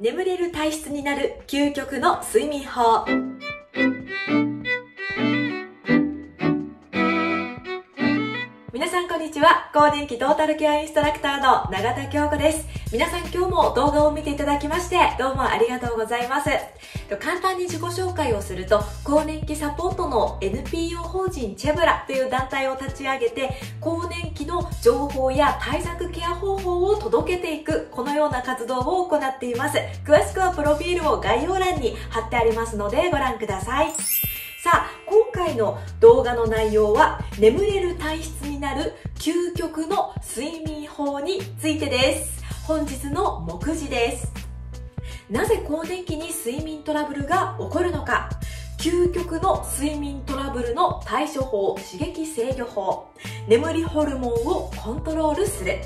眠れる体質になる究極の睡眠法。こんにちは。更年期トータルケアインストラクターの永田京子です。皆さん今日も動画を見ていただきましてどうもありがとうございます。簡単に自己紹介をすると更年期サポートの NPO 法人チェブラという団体を立ち上げて更年期の情報や対策ケア方法を届けていくこのような活動を行っています。詳しくはプロフィールを概要欄に貼ってありますのでご覧ください。さあ回の動画の内容は眠れる体質になる究極の睡眠法についてです。本日の目次です。なぜ更年期に睡眠トラブルが起こるのか。究極の睡眠トラブルの対処法刺激制御法。眠りホルモンをコントロールする。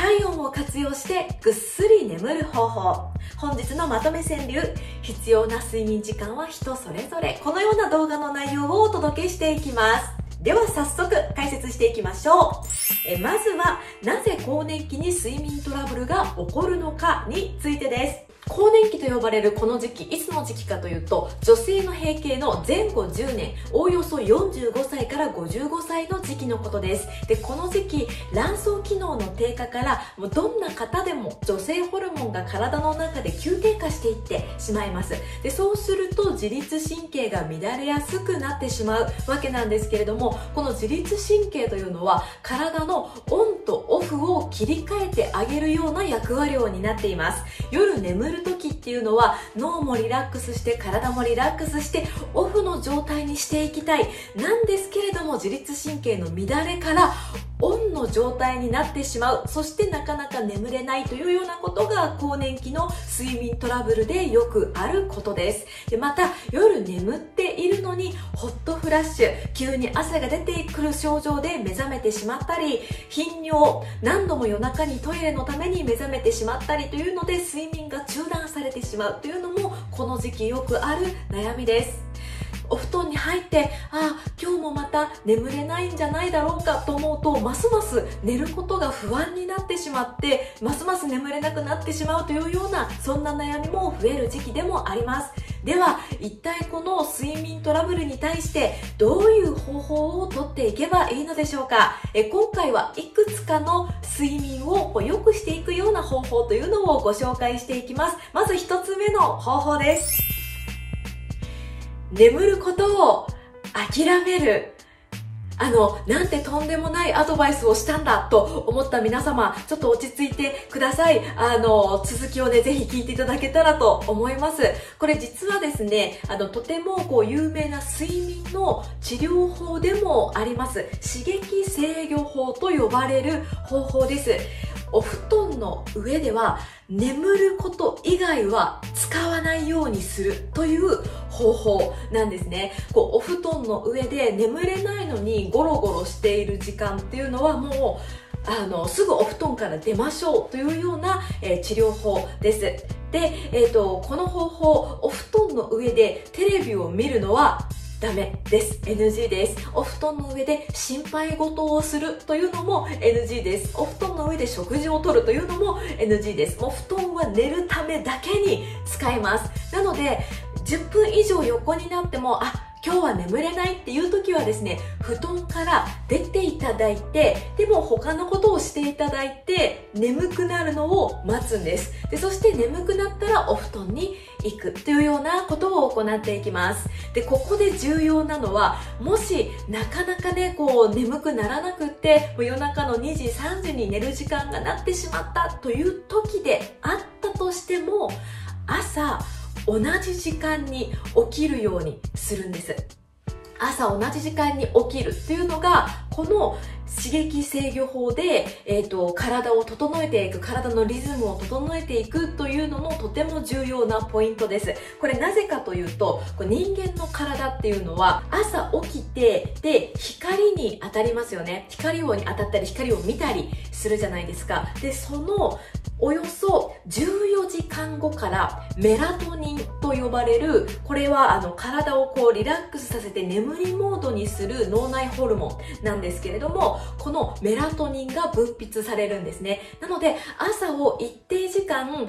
体温を活用してぐっすり眠る方法。本日のまとめ川柳。必要な睡眠時間は人それぞれ。このような動画の内容をお届けしていきます。では早速解説していきましょう。えまずはなぜ更年期に睡眠トラブルが起こるのかについてです。更年期と呼ばれるこの時期いつの時期かというと女性の閉経の前後10年おおよそ45歳から55歳の時期のことです。でこの時期卵巣機能の低下からもうどんな方でも女性ホルモンが体の中で急低下していってしまいます。でそうすると自律神経が乱れやすくなってしまうわけなんですけれどもこの自律神経というのは体のオンとオフを切り替えてあげるような役割を担っています。夜眠る時っていうのは脳もリラックスして体もリラックスしてオフの状態にしていきたい。なんですけれども自律神経の乱れからオンの状態になってしまう。そしてなかなか眠れないというようなことが更年期の睡眠トラブルでよくあることです。でまた夜眠っているのにホットフラッシュ。急に汗が出てくる症状で目覚めてしまったり頻尿。何度も夜中にトイレのために目覚めてしまったりというので睡眠が中断されてしまうというのもこの時期よくある悩みです。お布団に入ってああ今日もまた眠れないんじゃないだろうかと思うとますます寝ることが不安になってしまってますます眠れなくなってしまうというようなそんな悩みも増える時期でもあります。では一体この睡眠トラブルに対してどういう方法をとっていけばいいのでしょうか？え今回はいくつかの睡眠を良くしていくような方法というのをご紹介していきます。まず1つ目の方法です。眠ることを諦める。あの、なんてとんでもないアドバイスをしたんだと思った皆様、ちょっと落ち着いてください。あの、続きをね、ぜひ聞いていただけたらと思います。これ実はですね、あの、とてもこう、有名な睡眠の治療法でもあります。刺激制御法と呼ばれる方法です。お布団の上では眠ること以外は使わないようにするという方法なんですね。こうお布団の上で眠れないのにゴロゴロしている時間っていうのはもうあのすぐお布団から出ましょうというような、えー、治療法です。で、えーとこの方法お布団の上でテレビを見るのはダメです。NG です。お布団の上で心配事をするというのも NG です。お布団の上で食事をとるというのも NG です。もう布団は寝るためだけに使います。なので10分以上横になってもあ今日は眠れないっていう時はですね布団から出ていただいてでも他のことをしていただいて眠くなるのを待つんです。でそして眠くなったらお布団に行くというようなことを行っていきます。でここで重要なのはもしなかなかねこう眠くならなくって夜中の2時3時に寝る時間がなってしまったという時であったとしても朝同じ時間に起きるようにするんです。朝同じ時間に起きるというのがこの刺激制御法で、えーと、体を整えていく体のリズムを整えていくというのもとても重要なポイントです。これなぜかというと人間の体っていうのは朝起きてで光に当たりますよね。光をに当たったり光を見たりするじゃないですか。でそのおよそ14時間後からメラトニンと呼ばれるこれはあの体をこうリラックスさせて眠りモードにする脳内ホルモンなんですけれどもこのメラトニンが分泌されるんですね。なので朝を一定時間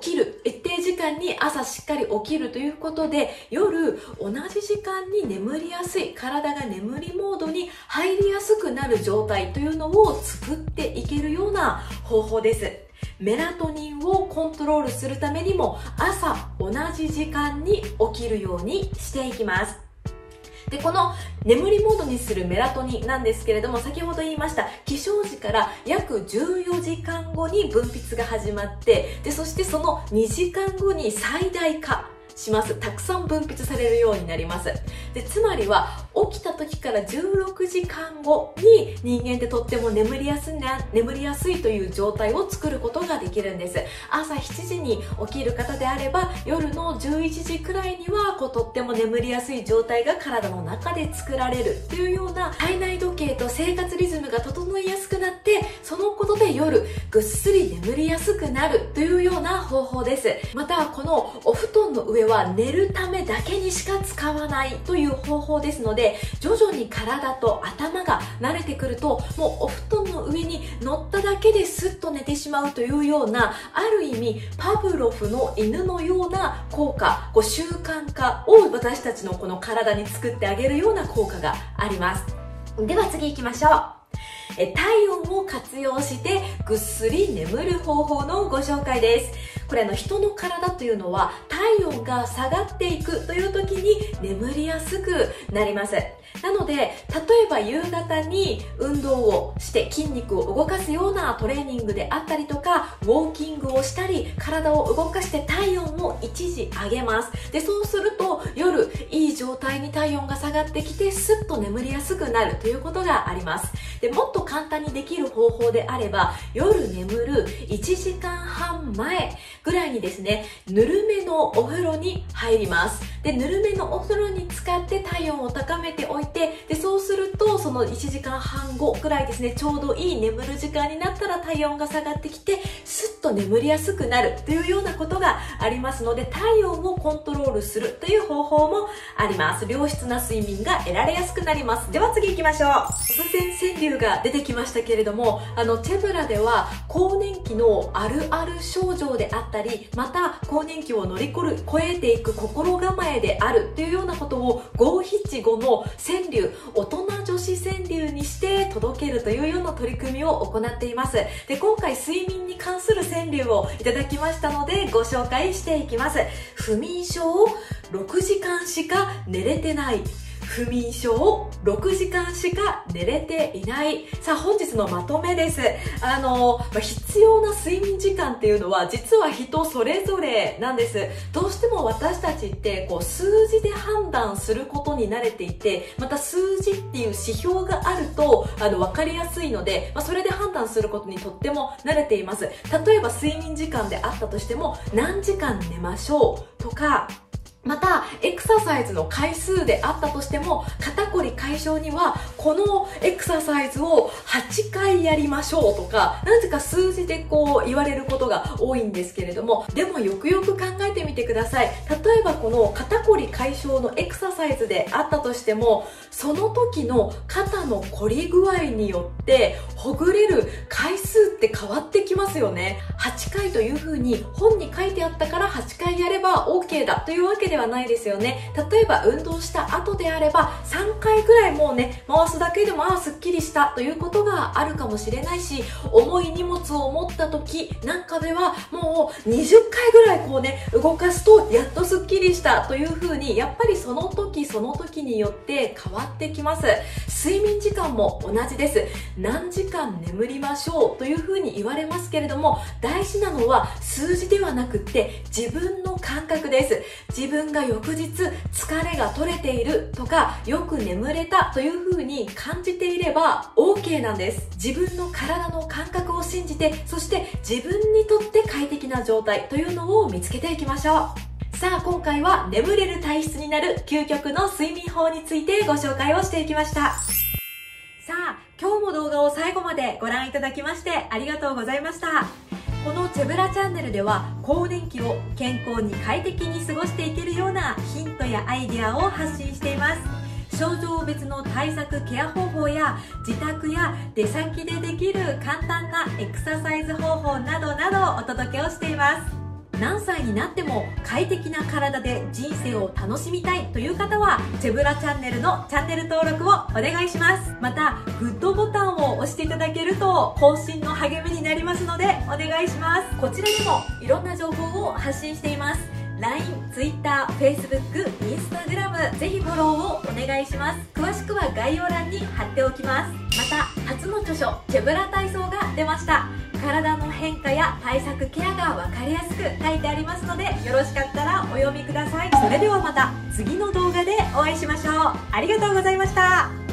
起きる一定時間に朝しっかり起きるということで夜同じ時間に眠りやすい体が眠りモードに入りやすくなる状態というのを作っていけるような方法です。メラトニンをコントロールするためにも朝同じ時間に起きるようにしていきます。でこの眠りモードにするメラトニンなんですけれども先ほど言いました起床時から約14時間後に分泌が始まってでそしてその2時間後に最大化します。たくさん分泌されるようになります。でつまりは起きた時から16時間後に人間ってとっても眠りやすいな眠りやすいという状態を作ることができるんです。朝7時に起きる方であれば夜の11時くらいにはこうとっても眠りやすい状態が体の中で作られるというような体内時計と生活リズムが整いやすくなってそのことで夜ぐっすり眠りやすくなるというような方法です。またこのお布団の上は寝るためだけにしか使わないという方法ですので徐々に体と頭が慣れてくるともうお布団の上に乗っただけでスッと寝てしまうというようなある意味パブロフの犬のような効果こう習慣化を私たちのこの体に作ってあげるような効果があります。では次行きましょう。体温を活用してぐっすり眠る方法のご紹介です。これの人の体というのは体温が下がっていくという時に眠りやすくなります。なので例えば夕方に運動をして筋肉を動かすようなトレーニングであったりとかウォーキングをしたり体を動かして体温を一時上げます。でそうすると夜いい状態に体温が下がってきてスッと眠りやすくなるということがあります。でもっと簡単にできる方法であれば夜眠る1時間半前ぐらいにですねぬるめのお風呂に入ります。でぬるめのお風呂に使って体温を高めておいてでそうするとその1時間半後ぐらいですねちょうどいい眠る時間になったら体温が下がってきてスッと眠りやすくなるというようなことがありますので体温をコントロールするという方法もあります。良質な睡眠が得られやすくなります。では次行きましょう。突然川柳が出てきましたけれどもあのチェブラでは更年期のあるある症状であったりまた更年期を乗り越えていく心構えであるというようなことを五七五の川柳大人女子川柳にして届けるというような取り組みを行っています。で今回睡眠に関する川柳をいただきましたのでご紹介していきます。不眠症6時間しか寝れてない。不眠症6時間しか寝れていない。さあ本日のまとめです。あの、ま必要な睡眠時間っていうのは実は人それぞれなんです。どうしても私たちってこう数字で判断することに慣れていてまた数字っていう指標があるとあの分かりやすいので、まあ、それで判断することにとっても慣れています。例えば睡眠時間であったとしても何時間寝ましょうとかまたエクササイズの回数であったとしても肩こり解消にはこのエクササイズを8回やりましょうとかなぜか数字でこう言われることが多いんですけれどもでもよくよく考えてみてください。例えばこの肩こり解消のエクササイズであったとしてもその時の肩のこり具合によってほぐれる回数って変わってきますよね。8回というふうに本に書いてあったから8回やれば OK だというわけではないですよね。例えば運動した後であれば3回ぐらいもうね回すだけでもああすっきりしたということがあるかもしれないし重い荷物を持った時なんかではもう20回ぐらいこうね動かすとやっとすっきりしたというふうにやっぱりその時その時によって変わってきます。睡眠時間も同じです。何時間眠りましょうというふうに言われますけれども大事なのは数字ではなくって自分の感覚です。自分が翌日疲れが取れているとかよく眠れたというふうに感じていれば OK なんです。自分の体の感覚を信じてそして自分にとって快適な状態というのを見つけていきましょう。さあ今回は眠れる体質になる究極の睡眠法についてご紹介をしていきました。今日も動画を最後までご覧いただきましてありがとうございました。このチェブラチャンネルでは更年期を健康に快適に過ごしていけるようなヒントやアイデアを発信しています。症状別の対策ケア方法や自宅や出先でできる簡単なエクササイズ方法などなどお届けをしています。何歳になっても快適な体で人生を楽しみたいという方はチェブラチャンネルのチャンネル登録をお願いします。またグッドボタンを押していただけると更新の励みになりますのでお願いします。こちらでもいろんな情報を発信しています。LINE、Twitter、Facebook、Instagram ぜひフォローをお願いします。詳しくは概要欄に貼っておきます。た初の著書チェブラ体操が出ました。体の変化や対策ケアが分かりやすく書いてありますのでよろしかったらお読みください。それではまた次の動画でお会いしましょう。ありがとうございました。